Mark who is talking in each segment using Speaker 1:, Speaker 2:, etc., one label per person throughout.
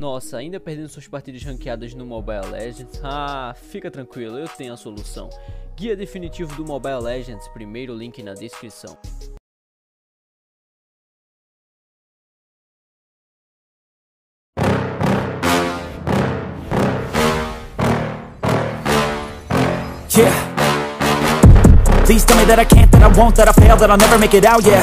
Speaker 1: Nossa, ainda perdendo suas partidas ranqueadas no Mobile Legends? Ah, fica tranquilo, eu tenho a solução. Guia definitivo do Mobile Legends, primeiro link na descrição.
Speaker 2: Yeah. Please tell me that I can't, that I won't, that I fail, that I'll never make it out, yeah.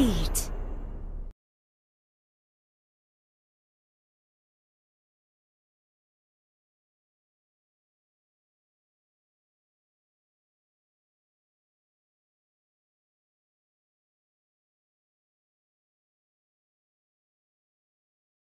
Speaker 2: feet.